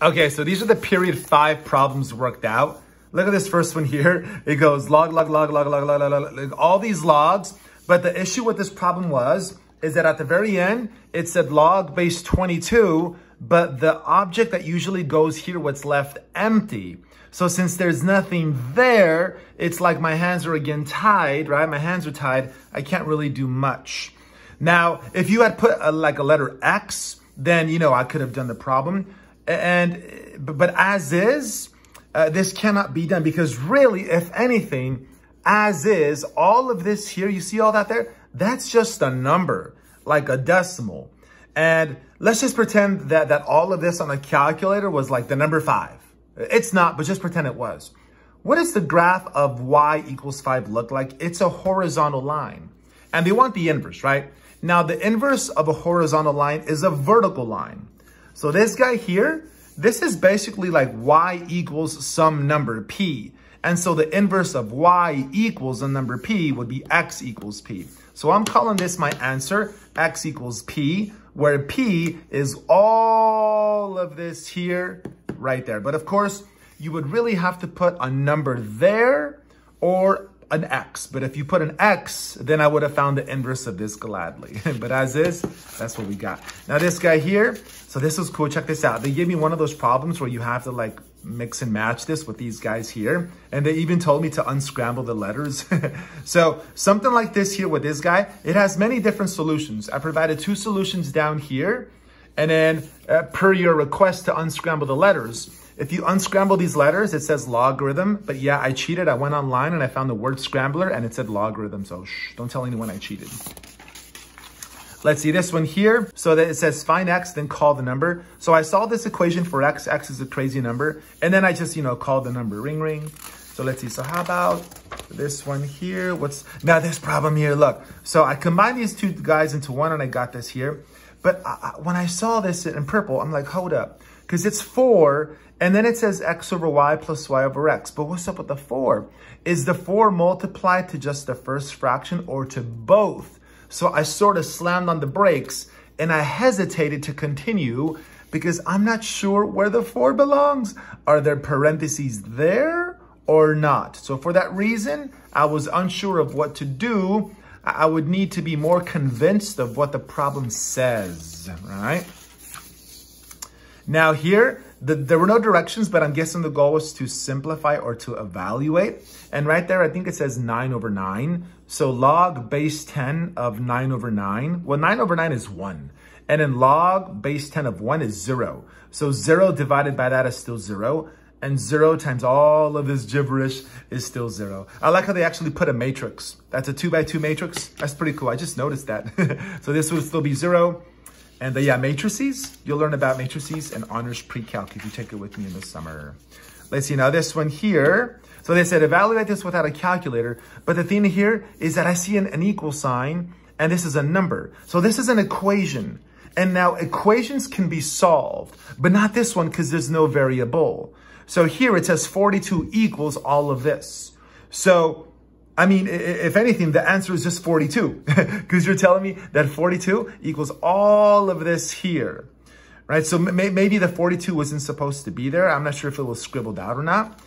Okay, so these are the period five problems worked out. Look at this first one here. It goes log, log, log, log, log, log, log, log, all these logs. But the issue with this problem was, is that at the very end, it said log base 22, but the object that usually goes here, what's left empty. So since there's nothing there, it's like my hands are again tied, right? My hands are tied. I can't really do much. Now, if you had put a, like a letter X, then, you know, I could have done the problem. And, but as is, uh, this cannot be done because really, if anything, as is, all of this here, you see all that there? That's just a number, like a decimal. And let's just pretend that, that all of this on a calculator was like the number five. It's not, but just pretend it was. What does the graph of y equals 5 look like? It's a horizontal line. And they want the inverse, right? Now, the inverse of a horizontal line is a vertical line. So this guy here, this is basically like y equals some number, p. And so the inverse of y equals a number p would be x equals p. So I'm calling this my answer, x equals p, where p is all of this here, right there. But of course, you would really have to put a number there or an X. But if you put an X, then I would have found the inverse of this gladly. but as is, that's what we got. Now this guy here, so this was cool. Check this out. They gave me one of those problems where you have to like mix and match this with these guys here. And they even told me to unscramble the letters. so something like this here with this guy, it has many different solutions. I provided two solutions down here. And then uh, per your request to unscramble the letters, if you unscramble these letters, it says logarithm, but yeah, I cheated. I went online and I found the word scrambler and it said logarithm, so shh, don't tell anyone I cheated. Let's see this one here. So that it says find x, then call the number. So I solved this equation for x, x is a crazy number. And then I just, you know, called the number, ring, ring. So let's see, so how about this one here? What's, now this problem here, look. So I combined these two guys into one and I got this here. But I, when I saw this in purple, I'm like, hold up because it's 4, and then it says x over y plus y over x. But what's up with the 4? Is the 4 multiplied to just the first fraction or to both? So I sort of slammed on the brakes, and I hesitated to continue because I'm not sure where the 4 belongs. Are there parentheses there or not? So for that reason, I was unsure of what to do. I would need to be more convinced of what the problem says, right? Now here, the, there were no directions, but I'm guessing the goal was to simplify or to evaluate. And right there, I think it says 9 over 9. So log base 10 of 9 over 9. Well, 9 over 9 is 1. And then log base 10 of 1 is 0. So 0 divided by that is still 0. And 0 times all of this gibberish is still 0. I like how they actually put a matrix. That's a 2 by 2 matrix. That's pretty cool. I just noticed that. so this would still be 0. And the, yeah, matrices, you'll learn about matrices and honors pre-calc if you take it with me in the summer. Let's see now this one here. So they said evaluate this without a calculator. But the thing here is that I see an, an equal sign and this is a number. So this is an equation. And now equations can be solved, but not this one because there's no variable. So here it says 42 equals all of this. So I mean, if anything, the answer is just 42 because you're telling me that 42 equals all of this here, right? So maybe the 42 wasn't supposed to be there. I'm not sure if it was scribbled out or not,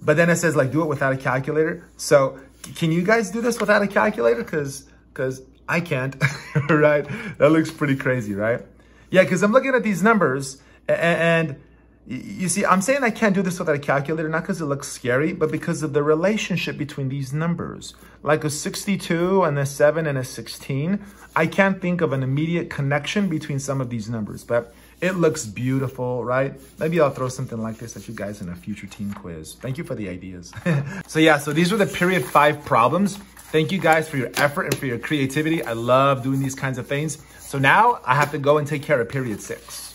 but then it says like, do it without a calculator. So can you guys do this without a calculator? Cause, cause I can't, right? That looks pretty crazy, right? Yeah, cause I'm looking at these numbers and, and you see, I'm saying I can't do this without a calculator, not because it looks scary, but because of the relationship between these numbers. Like a 62 and a 7 and a 16, I can't think of an immediate connection between some of these numbers, but it looks beautiful, right? Maybe I'll throw something like this at you guys in a future team quiz. Thank you for the ideas. so yeah, so these were the period five problems. Thank you guys for your effort and for your creativity. I love doing these kinds of things. So now I have to go and take care of period six.